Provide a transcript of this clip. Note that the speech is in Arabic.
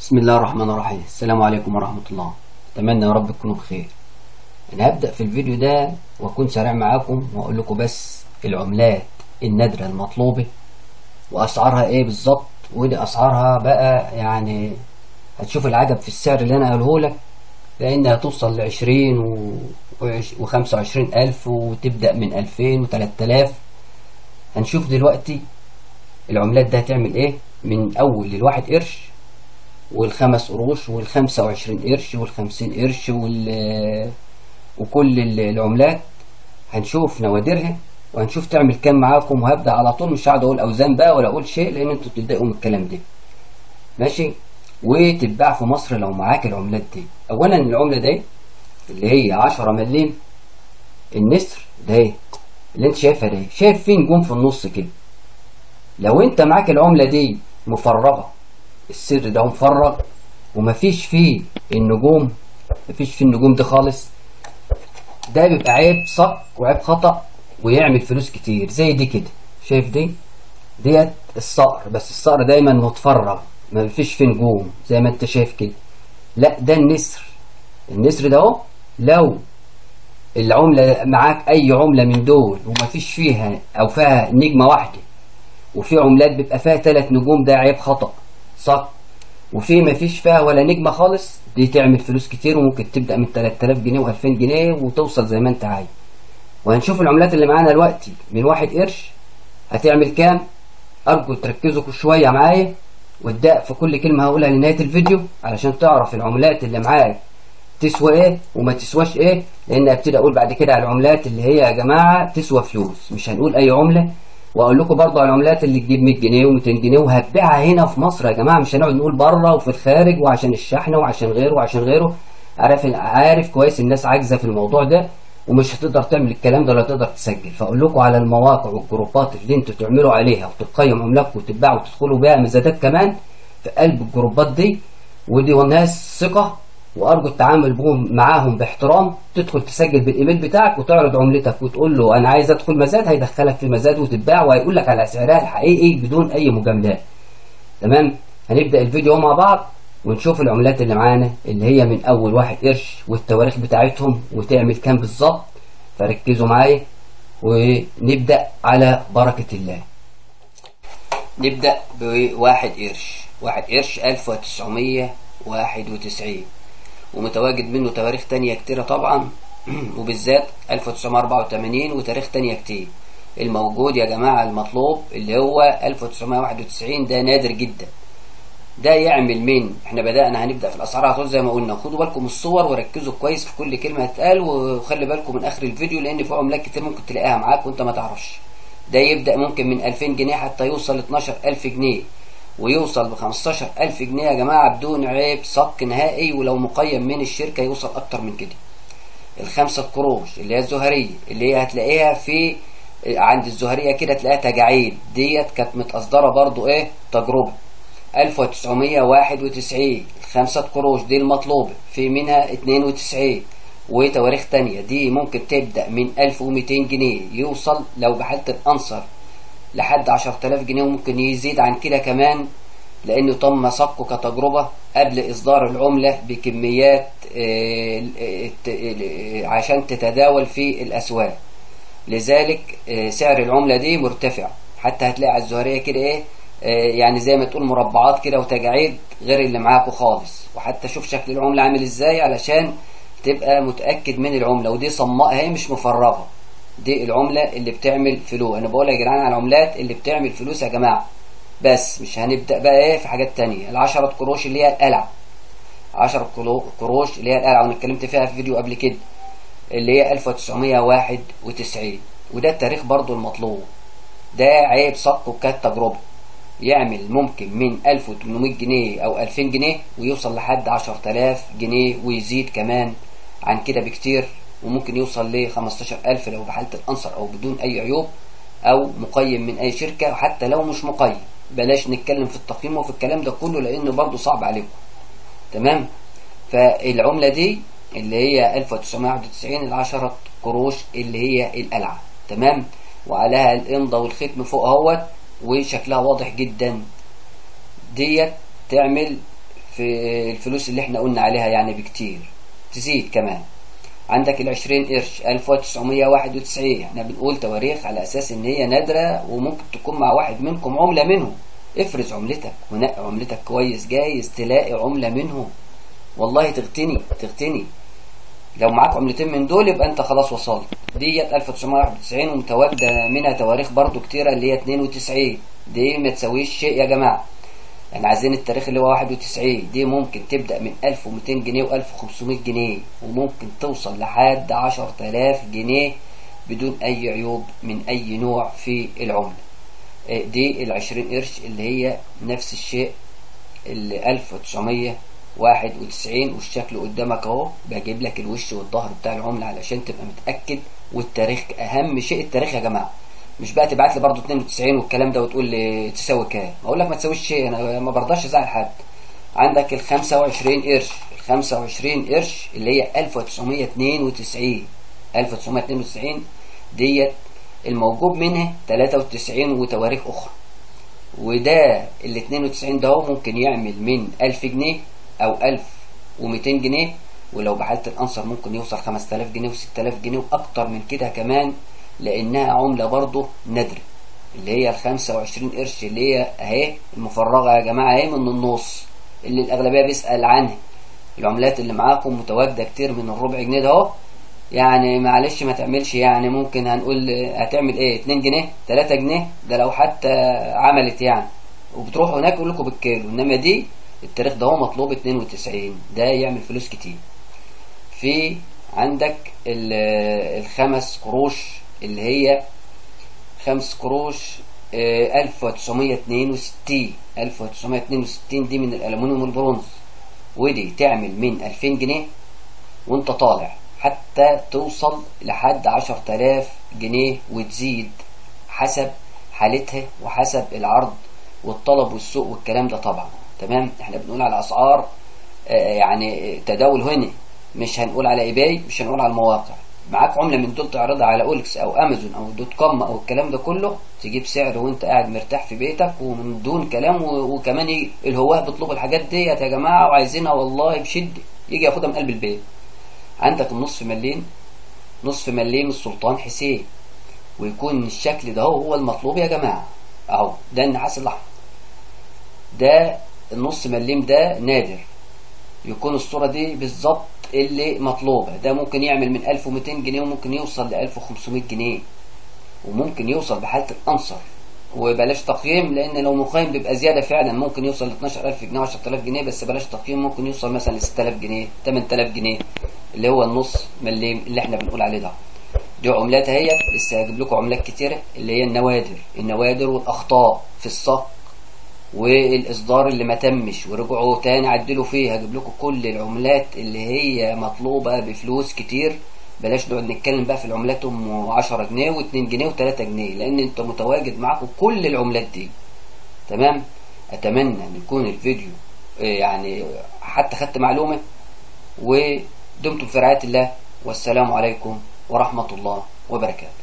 بسم الله الرحمن الرحيم السلام عليكم ورحمة الله أتمنى يا رب تكونوا بخير أنا هبدأ في الفيديو ده وأكون سريع معاكم وأقول لكم بس العملات النادرة المطلوبة وأسعارها إيه بالظبط ودي أسعارها بقى يعني هتشوف العجب في السعر اللي أنا قاله لك لأنها توصل لعشرين وخمسة وعشرين ألف وتبدأ من ألفين وتلات آلاف هنشوف دلوقتي العملات ده هتعمل إيه من أول للواحد قرش والخمس قروش والخمسة وعشرين قرش والخمسين قرش وال وكل العملات. هنشوف نوادرها وهنشوف تعمل كام معاكم وهبدأ على طول. مش هقعد أقول أوزان بقى ولا أقول شيء لأن أنتوا بتتضايقوا من الكلام ده. ماشي؟ وتتباع في مصر لو معاك العملات دي. اولا العملة دي اللي هي عشرة مليم النسر ده اللي أنت شايفها دي شايف فيه نجوم في النص كده؟ لو أنت معاك العملة دي مفرغة السر ده مفرغ ومفيش فيه النجوم مفيش فيه النجوم دي خالص. ده بيبقى عيب صك وعيب خطأ ويعمل فلوس كتير. زي دي كده. شايف دي؟ ديت الصقر. بس الصقر دايما متفرغ ما فيش فيه نجوم زي ما انت شايف كده. لا ده النسر. النسر ده لو العملة معاك أي عملة من دول وما فيش فيها أو فيها نجمة واحدة وفي عملات بيبقى فيها ثلاث نجوم ده عيب خطأ. صح؟ وفي ما فيش فيها ولا نجمة خالص دي تعمل فلوس كتير وممكن تبدأ من 3000 جنيه و2000 جنيه وتوصل زي ما أنت عايز. وهنشوف العملات اللي معانا دلوقتي. من واحد قرش هتعمل كام؟ أرجو تركزوا شوية معايا وابدأ في كل كلمة هقولها لنهاية الفيديو علشان تعرف العملات اللي معاك تسوى إيه وما تسواش إيه لأن أبتدي أقول بعد كده على العملات اللي هي يا جماعة تسوى فلوس. مش هنقول أي عملة وأقول لكم برضه على العملات اللي تجيب 100 جنيه و200 جنيه وهتبيعها هنا في مصر يا جماعة. مش هنقعد نقول بره وفي الخارج وعشان الشحن وعشان غيره وعشان غيره. عارف عارف كويس الناس عاجزة في الموضوع ده ومش هتقدر تعمل الكلام ده ولا تقدر تسجل. فأقول لكم على المواقع والجروبات اللي أنتوا تعملوا عليها وتقيم عملاتكم وتتباعوا وتدخلوا بيها مزادات كمان في قلب الجروبات دي. ودي ناس ثقة وأرجو التعامل بهم معاهم باحترام تدخل تسجل بالإيميل بتاعك وتعرض عملتك وتقول له أنا عايز أدخل مزاد هيدخلك في مزاد وتتباع وهيقول لك على سعرها الحقيقي بدون أي مجاملات. تمام؟ هنبدأ الفيديو مع بعض ونشوف العملات اللي معانا اللي هي من أول واحد قرش والتواريخ بتاعتهم وتعمل كام بالظبط. فركزوا معايا ونبدأ على بركة الله. نبدأ بواحد قرش. واحد قرش 1991 ومتواجد منه تواريخ تانية كتيرة طبعا. وبالذات 1984 وتاريخ تانية كتير. الموجود يا جماعة المطلوب اللي هو 1991 ده نادر جدا. ده يعمل من إحنا بدأنا هنبدأ في الأسعار على طول زي ما قلنا. خدوا بالكم الصور وركزوا كويس في كل كلمة هتقال وخلي بالكم من آخر الفيديو لأن في عملات كتير ممكن تلاقيها معاك وأنت ما تعرفش. ده يبدأ ممكن من 2000 جنيه حتى يوصل 12000 جنيه. ويوصل ب 15000 جنيه يا جماعة بدون عيب صك نهائي ولو مقيم من الشركة يوصل أكتر من كده. الخمسة قروش اللي هي الزهرية اللي هي هتلاقيها في عند الزهرية كده تلاقيها تجاعيد ديت كانت متصدرة برضو إيه؟ تجربة. 1991 الخمسة قروش دي المطلوبة. في منها 92 وتواريخ تانية. دي ممكن تبدأ من 1200 جنيه. يوصل لو بحالة الأنصر لحد 10000 جنيه وممكن يزيد عن كده كمان لأنه تم صكه كتجربة قبل إصدار العملة بكميات عشان تتداول في الأسواق. لذلك سعر العملة دي مرتفع. حتى هتلاقي على الزهرية كده إيه يعني زي ما تقول مربعات كده وتجاعيد غير اللي معاكوا خالص. وحتى شوف شكل العملة عامل إزاي علشان تبقى متأكد من العملة. ودي صماء هي مش مفرغة. دي العملة اللي بتعمل فلوس. أنا بقول يا جدعان على العملات اللي بتعمل فلوس يا جماعة. بس مش هنبدأ بقى إيه في حاجات تانية. العشرة قروش اللي هي القلعة. عشرة قروش اللي هي القلعة وأنا اتكلمت فيها في فيديو قبل كده اللي هي 1991 وده التاريخ برضو المطلوب. ده عيب صك كانت تجربة. يعمل ممكن من 1800 جنيه أو 2000 جنيه ويوصل لحد 10000 جنيه ويزيد كمان عن كده بكتير. وممكن يوصل ل 15000 لو بحالة الأنصر أو بدون أي عيوب أو مقيم من أي شركة وحتى لو مش مقيم. بلاش نتكلم في التقييم وفي الكلام ده كله لأنه برضه صعب عليكم. تمام؟ فالعملة دي اللي هي 1991 العشرة قروش اللي هي القلعة. تمام؟ وعليها الإمضة والختم فوق أهوت وشكلها واضح جدا. ديت تعمل في الفلوس اللي إحنا قلنا عليها يعني بكتير. تزيد كمان. عندك العشرين قرش 1991 إحنا بنقول تواريخ على أساس إن هي نادرة وممكن تكون مع واحد منكم عملة منهم. افرز عملتك ونقي عملتك كويس جايز تلاقي عملة منهم. والله تغتني تغتني. لو معاك عملتين من دول يبقى أنت خلاص وصلت. ديت 1991 ومتواجدة منها تواريخ برضو كتيرة اللي هي 92 دي ما تساويش شيء يا جماعة. يعني عايزين التاريخ اللي هو 91 دي ممكن تبدأ من 1200 جنيه و1500 جنيه وممكن توصل لحد 10000 جنيه بدون أي عيوب من أي نوع في العملة. دي ال 20 قرش اللي هي نفس الشيء اللي 1900 واحد وتسعين والشكل قدامك أهو بجيب لك الوش والظهر بتاع العملة علشان تبقى متأكد والتاريخ أهم شيء التاريخ يا جماعة. مش بقى تبعت لي برضه 92 والكلام ده وتقول لي تساوي كام؟ أقول لك ما تساويش شيء أنا ما برضاش أزعل حد. عندك ال 25 قرش. ال 25 قرش اللي هي 1992 1992 ديت الموجود منها 93 وتواريخ أخرى. وده ال 92 ده ممكن يعمل من 1000 جنيه أو 1200 جنيه ولو بحالة الأنصر ممكن يوصل 5000 جنيه و6000 جنيه وأكتر من كده كمان لانها عملة برضه نادرة اللي هي ال 25 قرش اللي هي أهي المفرغة يا جماعة أهي من النص. اللي الأغلبية بيسأل عنها. العملات اللي معاكم متواجدة كتير من الربع جنيه ده أهو. يعني معلش ما تعملش يعني ممكن هنقول هتعمل إيه؟ 2 جنيه 3 جنيه؟ ده لو حتى عملت يعني. وبتروحوا هناك يقول لكم بالكيلو. إنما دي التاريخ ده هو مطلوب 92 ده يعمل فلوس كتير. في عندك الخمس قروش اللي هي خمس قروش 1962 1962 دي من الألمنيوم والبرونز. ودي تعمل من 2000 جنيه وأنت طالع. حتى توصل لحد 10000 جنيه وتزيد حسب حالتها وحسب العرض والطلب والسوق والكلام ده طبعا. تمام؟ إحنا بنقول على اسعار يعني تداول هنا. مش هنقول على eBay مش هنقول على المواقع. معاك عملة من دول تعرضها على OLX أو أمازون أو dot com أو الكلام ده كله تجيب سعر وأنت قاعد مرتاح في بيتك ومن دون كلام وكمان الهواه بيطلبوا الحاجات ديت يا جماعة وعايزينها والله بشدة يجي ياخدها من قلب البيت. عندك النصف مليم نصف مليم السلطان حسين ويكون الشكل ده هو المطلوب يا جماعة. أهو ده النحاس الأحمر. ده النص مليم ده نادر. يكون الصورة دي بالظبط اللي مطلوبة. ده ممكن يعمل من 1200 جنيه وممكن يوصل ل 1500 جنيه وممكن يوصل بحالة الأنصر. وبلاش تقييم لأن لو مقيم بيبقى زيادة فعلا. ممكن يوصل ل 12000 جنيه و 10000 جنيه بس بلاش تقييم. ممكن يوصل مثلا ل 6000 جنيه 8000 جنيه اللي هو النص مليم اللي إحنا بنقول عليه ده. دي عملات اهيت لسه هجيب لكم عملات كتيرة اللي هي النوادر. النوادر والأخطاء في الصك والإصدار اللي ما تمش ورجعوا تاني عدلوا فيه هجيب لكم كل العملات اللي هي مطلوبة بفلوس كتير. بلاش نقعد نتكلم بقى في العملات أم 10 جنيه و2 جنيه و3 جنيه لأن أنت متواجد معاكم كل العملات دي. تمام؟ أتمنى إن يكون الفيديو يعني حتى خدت معلومة ودمتم في رعاية الله والسلام عليكم ورحمة الله وبركاته.